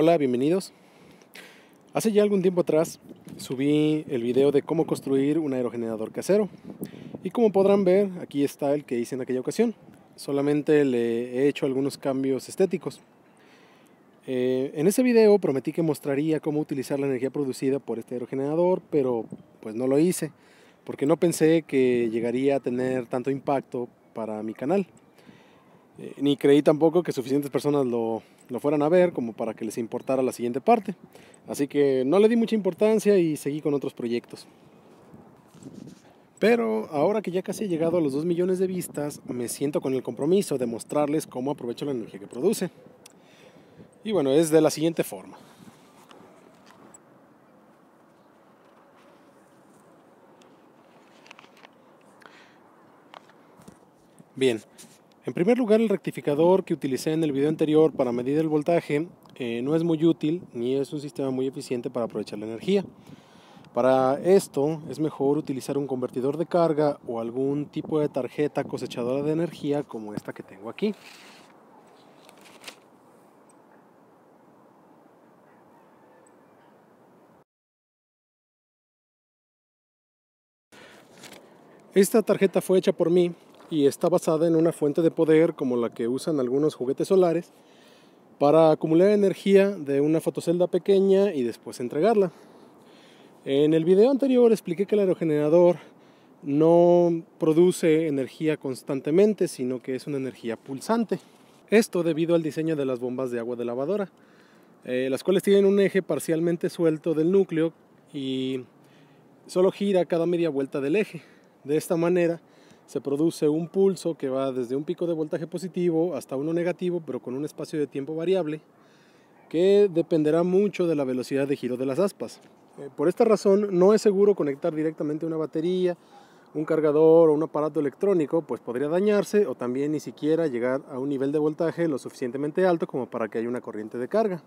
Hola, bienvenidos. Hace ya algún tiempo atrás subí el video de cómo construir un aerogenerador casero y como podrán ver aquí está el que hice en aquella ocasión. Solamente le he hecho algunos cambios estéticos. Eh, en ese video prometí que mostraría cómo utilizar la energía producida por este aerogenerador, pero pues no lo hice porque no pensé que llegaría a tener tanto impacto para mi canal. Eh, ni creí tampoco que suficientes personas lo, lo fueran a ver como para que les importara la siguiente parte. Así que no le di mucha importancia y seguí con otros proyectos. Pero ahora que ya casi he llegado a los 2 millones de vistas, me siento con el compromiso de mostrarles cómo aprovecho la energía que produce. Y bueno, es de la siguiente forma. Bien, en primer lugar, el rectificador que utilicé en el video anterior para medir el voltaje eh, no es muy útil ni es un sistema muy eficiente para aprovechar la energía. Para esto es mejor utilizar un convertidor de carga o algún tipo de tarjeta cosechadora de energía como esta que tengo aquí. Esta tarjeta fue hecha por mí y está basada en una fuente de poder como la que usan algunos juguetes solares para acumular energía de una fotocelda pequeña y después entregarla. En el video anterior expliqué que el aerogenerador no produce energía constantemente, sino que es una energía pulsante. Esto debido al diseño de las bombas de agua de lavadora, eh, las cuales tienen un eje parcialmente suelto del núcleo y solo gira cada media vuelta del eje. De esta manera, se produce un pulso que va desde un pico de voltaje positivo hasta uno negativo, pero con un espacio de tiempo variable, que dependerá mucho de la velocidad de giro de las aspas. Eh, por esta razón, no es seguro conectar directamente una batería, un cargador o un aparato electrónico, pues podría dañarse o también ni siquiera llegar a un nivel de voltaje lo suficientemente alto como para que haya una corriente de carga.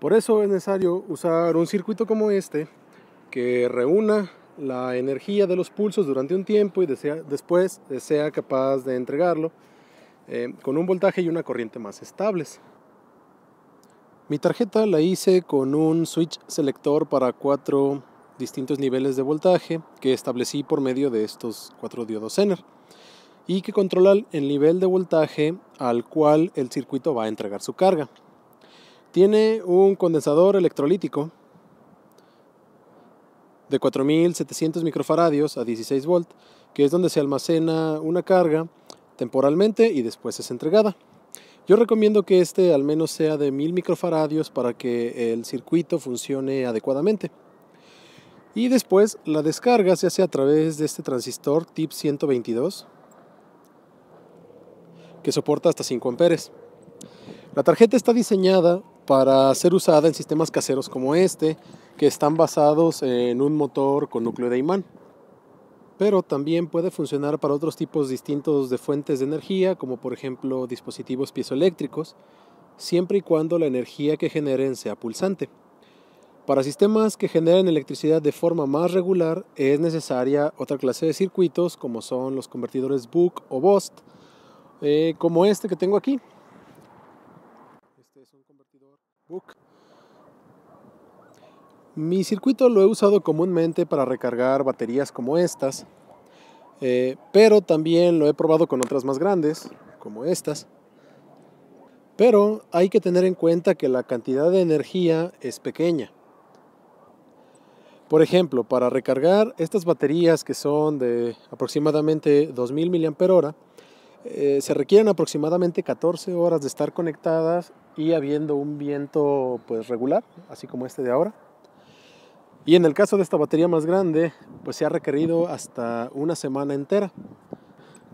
Por eso es necesario usar un circuito como este que reúna la energía de los pulsos durante un tiempo y después sea capaz de entregarlo eh, con un voltaje y una corriente más estables. Mi tarjeta la hice con un switch selector para cuatro distintos niveles de voltaje que establecí por medio de estos cuatro diodos Zener y que controlan el nivel de voltaje al cual el circuito va a entregar su carga. Tiene un condensador electrolítico de 4700 microfaradios a 16 volt, que es donde se almacena una carga temporalmente y después es entregada. Yo recomiendo que este al menos sea de 1000 microfaradios para que el circuito funcione adecuadamente. Y después la descarga se hace a través de este transistor TIP 122 que soporta hasta 5 amperes. La tarjeta está diseñada para ser usada en sistemas caseros como este, que están basados en un motor con núcleo de imán. Pero también puede funcionar para otros tipos distintos de fuentes de energía, como por ejemplo dispositivos piezoeléctricos, siempre y cuando la energía que generen sea pulsante. Para sistemas que generen electricidad de forma más regular es necesaria otra clase de circuitos como son los convertidores Book o BOST, eh, como este que tengo aquí, Mi circuito lo he usado comúnmente para recargar baterías como estas, eh, pero también lo he probado con otras más grandes, como estas. Pero hay que tener en cuenta que la cantidad de energía es pequeña. Por ejemplo, para recargar estas baterías que son de aproximadamente 2000 mAh, eh, se requieren aproximadamente 14 horas de estar conectadas y habiendo un viento pues regular, así como este de ahora. Y en el caso de esta batería más grande, pues se ha requerido hasta una semana entera.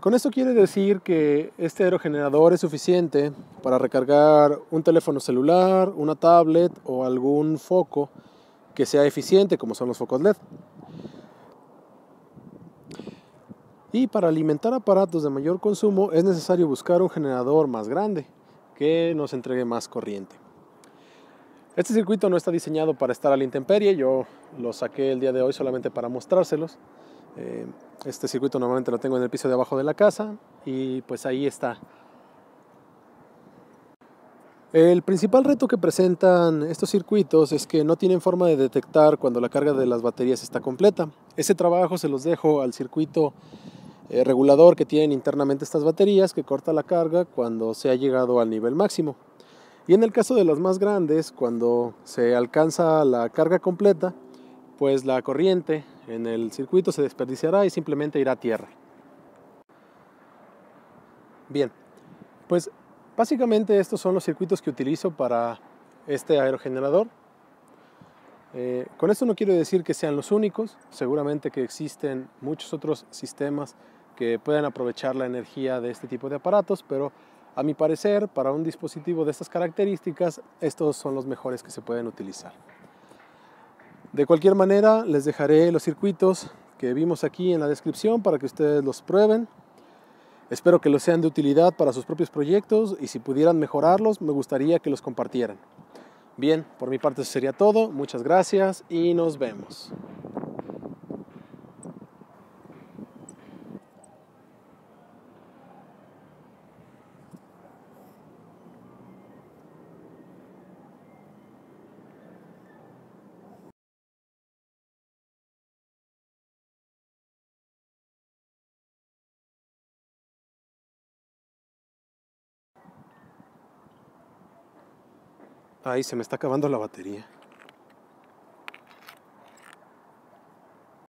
Con esto quiere decir que este aerogenerador es suficiente para recargar un teléfono celular, una tablet o algún foco que sea eficiente como son los focos LED. Y para alimentar aparatos de mayor consumo es necesario buscar un generador más grande que nos entregue más corriente. Este circuito no está diseñado para estar a la intemperie, yo lo saqué el día de hoy solamente para mostrárselos. Eh, este circuito normalmente lo tengo en el piso de abajo de la casa y pues ahí está. El principal reto que presentan estos circuitos es que no tienen forma de detectar cuando la carga de las baterías está completa. Ese trabajo se los dejo al circuito eh, regulador que tienen internamente estas baterías que corta la carga cuando se ha llegado al nivel máximo. Y en el caso de las más grandes, cuando se alcanza la carga completa, pues la corriente en el circuito se desperdiciará y simplemente irá a tierra. Bien, pues básicamente estos son los circuitos que utilizo para este aerogenerador. Eh, con esto no quiero decir que sean los únicos, seguramente que existen muchos otros sistemas que puedan aprovechar la energía de este tipo de aparatos, pero a mi parecer, para un dispositivo de estas características, estos son los mejores que se pueden utilizar. De cualquier manera, les dejaré los circuitos que vimos aquí en la descripción para que ustedes los prueben. Espero que los sean de utilidad para sus propios proyectos y si pudieran mejorarlos, me gustaría que los compartieran. Bien, por mi parte eso sería todo. Muchas gracias y nos vemos. Ay, se me está acabando la batería.